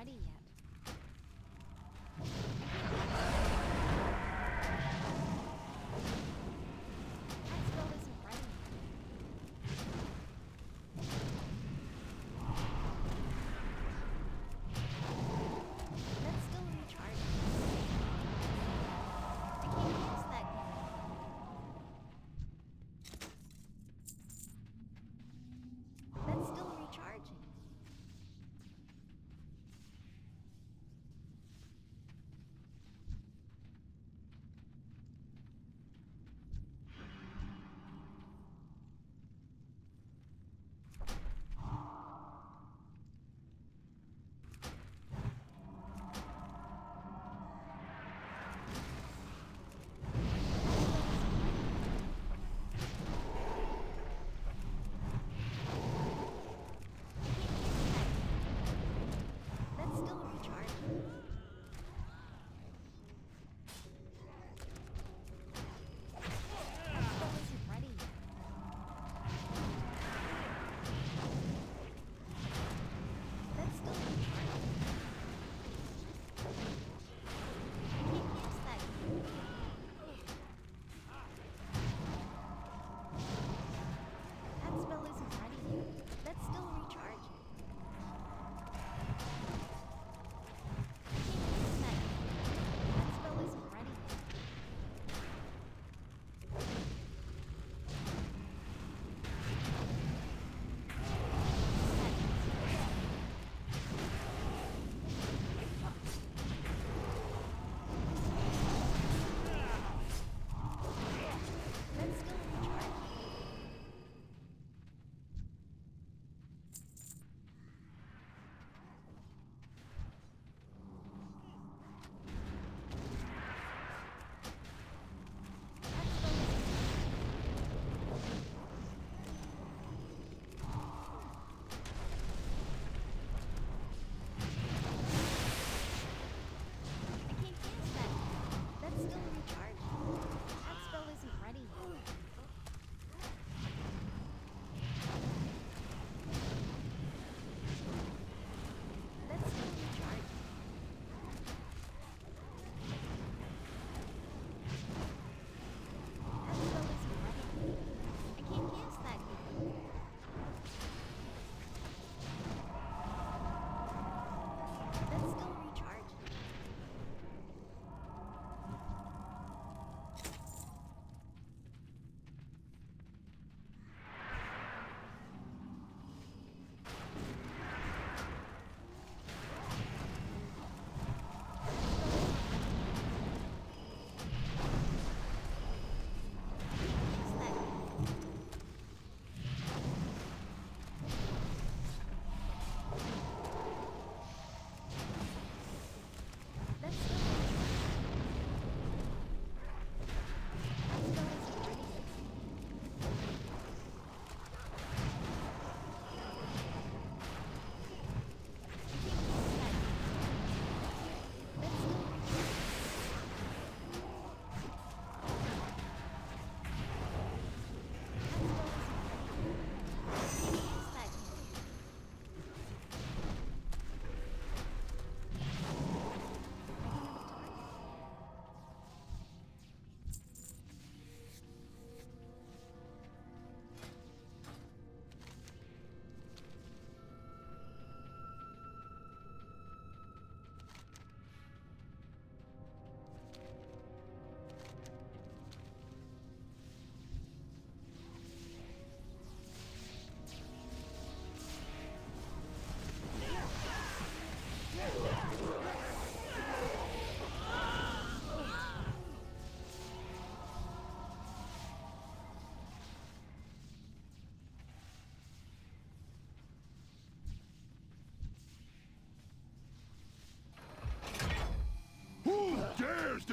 ready yet.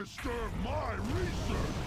disturb my research!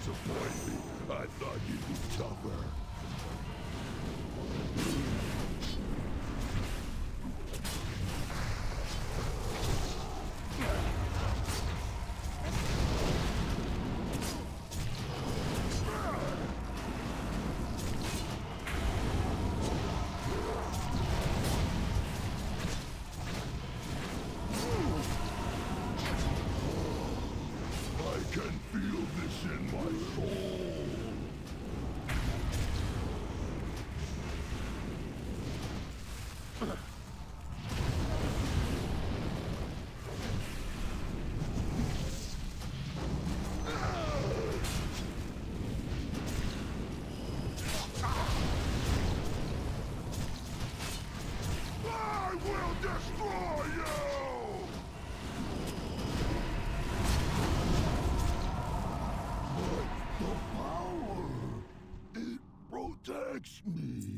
disappoint me. I thought you'd be tougher. Catch me!